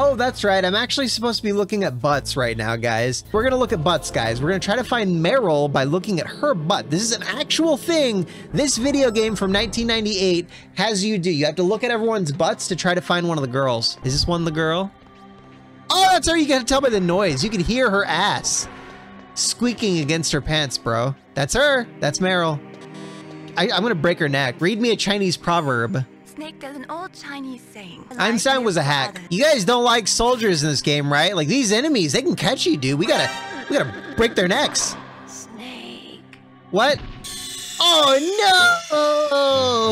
Oh, that's right. I'm actually supposed to be looking at butts right now, guys. We're gonna look at butts, guys. We're gonna try to find Meryl by looking at her butt. This is an actual thing this video game from 1998 has you do. You have to look at everyone's butts to try to find one of the girls. Is this one the girl? Oh, that's her. You gotta tell by the noise. You can hear her ass squeaking against her pants, bro. That's her. That's Meryl. I, I'm gonna break her neck. Read me a Chinese proverb. Snake, there's an old Chinese saying. Einstein was a hack. You guys don't like soldiers in this game, right? Like these enemies, they can catch you, dude. We gotta, we gotta break their necks. Snake. What? Oh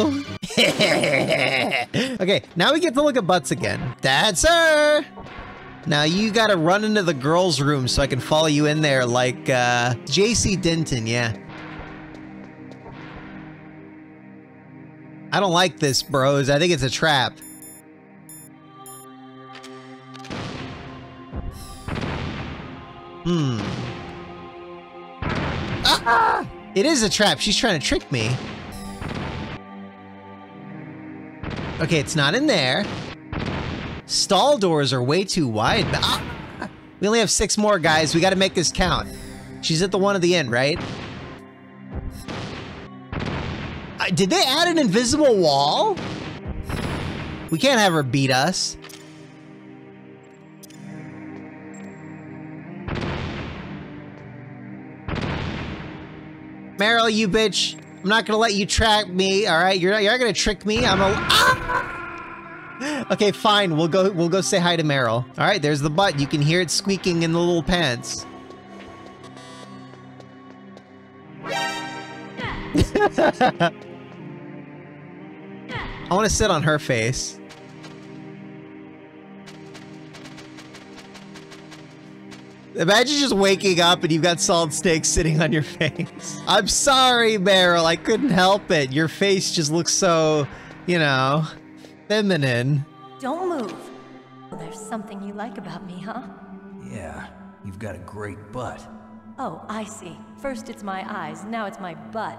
no! okay, now we get to look at butts again. That's her. Now you gotta run into the girls' room so I can follow you in there like uh, J.C. Denton, yeah. I don't like this, bros. I think it's a trap. Hmm. Ah! It is a trap. She's trying to trick me. Okay, it's not in there. Stall doors are way too wide. Ah! We only have six more, guys. We gotta make this count. She's at the one at the end, right? Did they add an invisible wall? We can't have her beat us. Meryl, you bitch. I'm not gonna let you track me, alright? You're not you're not gonna trick me. I'm a ah! Okay, fine. We'll go we'll go say hi to Meryl. Alright, there's the butt. You can hear it squeaking in the little pants. I want to sit on her face. Imagine just waking up and you've got Solid Snake sitting on your face. I'm sorry, Meryl. I couldn't help it. Your face just looks so, you know, feminine. Don't move. There's something you like about me, huh? Yeah, you've got a great butt. Oh, I see. First it's my eyes, now it's my butt.